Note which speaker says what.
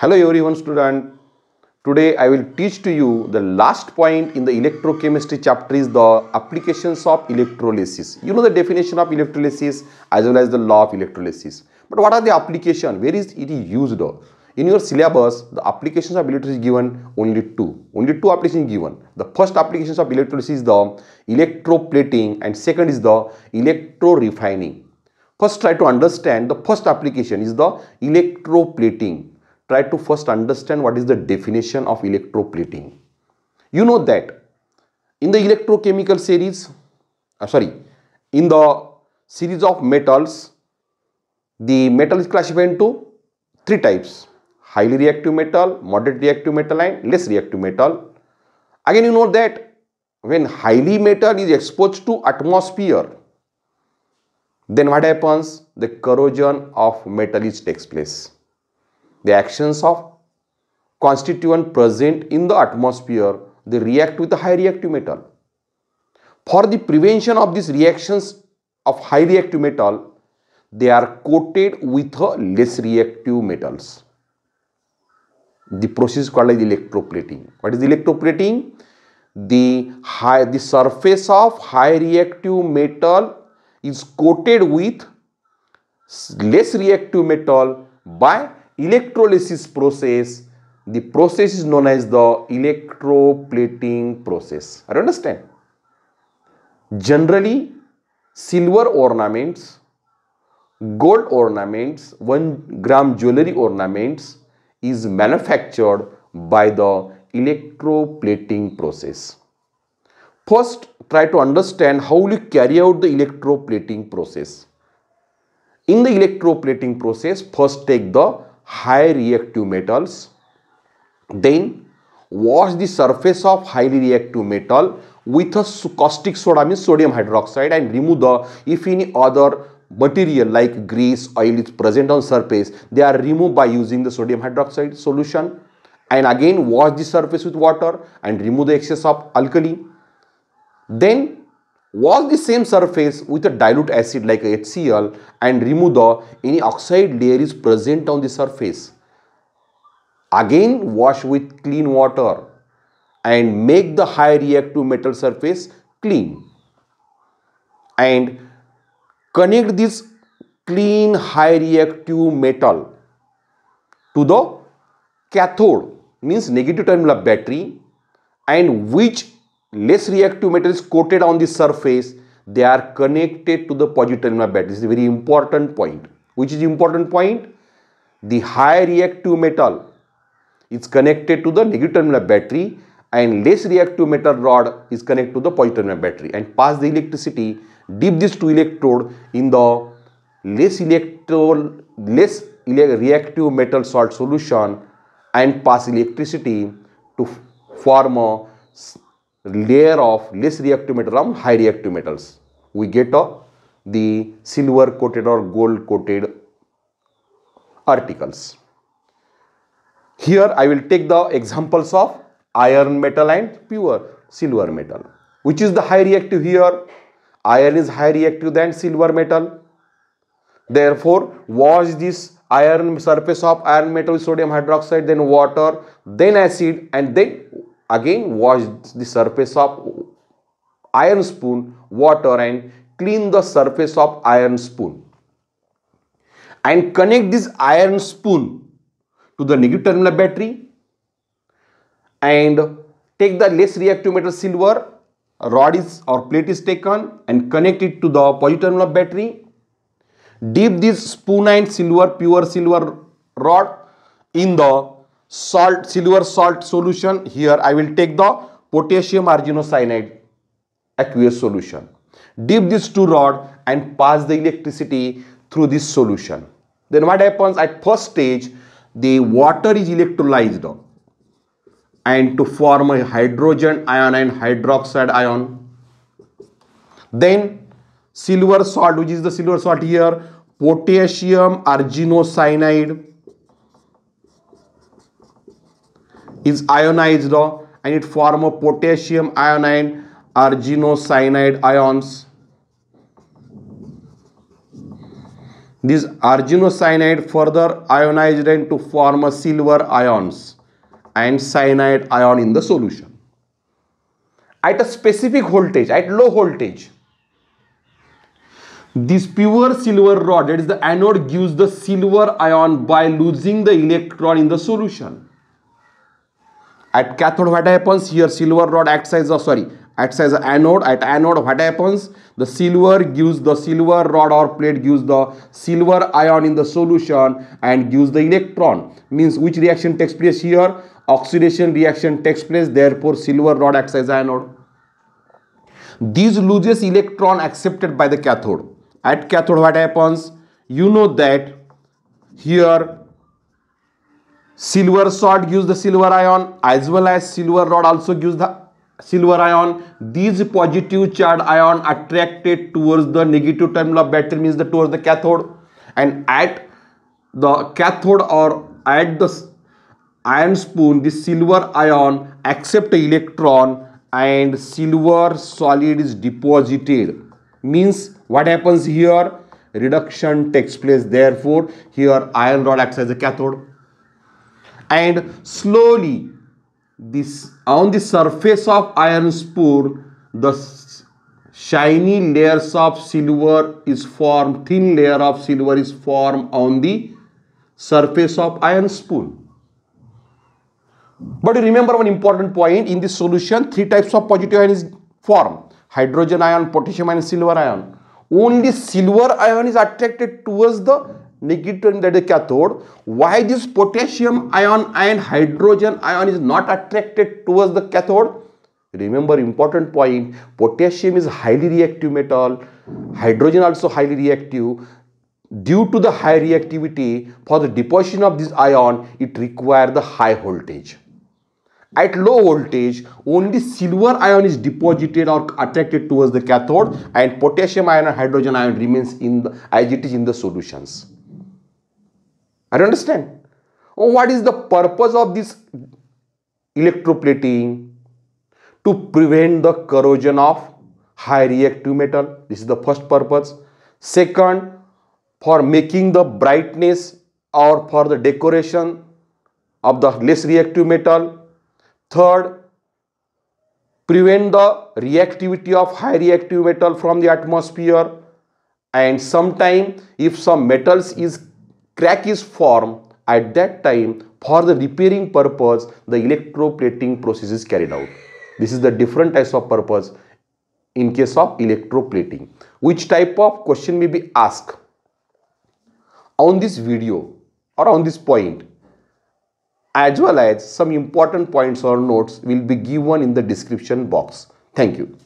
Speaker 1: Hello everyone student. Today I will teach to you the last point in the electrochemistry chapter is the applications of electrolysis. You know the definition of electrolysis as well as the law of electrolysis. But what are the application? Where is it used? In your syllabus, the applications of electrolysis given only two. Only two applications given. The first applications of electrolysis is the electroplating and second is the electrorefining. First try to understand the first application is the electroplating try to first understand what is the definition of electroplating. You know that in the electrochemical series, uh, sorry, in the series of metals, the metal is classified into three types. Highly reactive metal, moderate reactive metal and less reactive metal. Again, you know that when highly metal is exposed to atmosphere, then what happens? The corrosion of metal is takes place the actions of constituent present in the atmosphere they react with the high reactive metal. For the prevention of these reactions of high reactive metal, they are coated with less reactive metals. The process is called as electroplating. What is electroplating? The high the surface of high reactive metal is coated with less reactive metal by electrolysis process. The process is known as the electroplating process. I understand? Generally silver ornaments gold ornaments 1 gram jewelry ornaments is manufactured by the electroplating process. First try to understand how you carry out the electroplating process. In the electroplating process first take the high reactive metals. Then wash the surface of highly reactive metal with a caustic soda means sodium hydroxide and remove the if any other material like grease oil is present on surface they are removed by using the sodium hydroxide solution and again wash the surface with water and remove the excess of alkali then wash the same surface with a dilute acid like HCl and remove the any oxide layer is present on the surface. Again wash with clean water and make the high reactive metal surface clean and connect this clean high reactive metal to the cathode means negative terminal of battery and which less reactive metal is coated on the surface they are connected to the positive terminal battery this is a very important point. Which is important point? The high reactive metal is connected to the negative terminal battery and less reactive metal rod is connected to the positive terminal battery. And pass the electricity dip this two electrode in the less electrode less reactive metal salt solution and pass electricity to form a layer of less reactive metal on high reactive metals. We get a, the silver coated or gold coated articles. Here I will take the examples of iron metal and pure silver metal. Which is the high reactive here? Iron is high reactive than silver metal. Therefore, wash this iron surface of iron metal with sodium hydroxide, then water, then acid and then again wash the surface of iron spoon water and clean the surface of iron spoon. And connect this iron spoon to the negative terminal battery. And take the less reactive metal silver rod is or plate is taken and connect it to the positive terminal battery. Dip this spoon and silver pure silver rod in the salt silver salt solution. Here I will take the potassium argentocyanide aqueous solution. Dip this two rod and pass the electricity through this solution. Then what happens at first stage the water is electrolyzed and to form a hydrogen ion and hydroxide ion. Then silver salt which is the silver salt here potassium argentocyanide is ionized and it form a potassium iodine argentocyanide ions this argentocyanide further ionized and to form a silver ions and cyanide ion in the solution. At a specific voltage, at low voltage, this pure silver rod, that is the anode, gives the silver ion by losing the electron in the solution. At cathode, what happens? Here, silver rod acts as a, sorry, acts as an anode. At anode, what happens? The silver gives the silver rod or plate gives the silver ion in the solution and gives the electron. Means which reaction takes place here? Oxidation reaction takes place. Therefore, silver rod acts as anode. These loses electron accepted by the cathode at cathode what happens you know that here silver sword gives the silver ion as well as silver rod also gives the silver ion these positive charged ion attracted towards the negative terminal of battery means the towards the cathode and at the cathode or at the iron spoon the silver ion accept electron and silver solid is deposited means what happens here? Reduction takes place. Therefore, here iron rod acts as a cathode. And slowly, this on the surface of iron spoon, the shiny layers of silver is formed, thin layer of silver is formed on the surface of iron spoon. But remember one important point in this solution, three types of positive ion is formed. Hydrogen ion, potassium ion, silver ion only silver ion is attracted towards the negative that is cathode why this potassium ion and hydrogen ion is not attracted towards the cathode? Remember important point. Potassium is highly reactive metal. Hydrogen also highly reactive. Due to the high reactivity for the deposition of this ion it requires the high voltage. At low voltage, only silver ion is deposited or attracted towards the cathode and potassium ion and hydrogen ion remains in the, as it is in the solutions. I don't understand. Oh, what is the purpose of this electroplating? To prevent the corrosion of high reactive metal. This is the first purpose. Second, for making the brightness or for the decoration of the less reactive metal Third, prevent the reactivity of high reactive metal from the atmosphere and sometime if some metals is crack is formed at that time for the repairing purpose the electroplating process is carried out. This is the different types of purpose in case of electroplating. Which type of question may be asked on this video or on this point as well as some important points or notes will be given in the description box. Thank you.